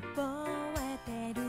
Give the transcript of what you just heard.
覚えてる。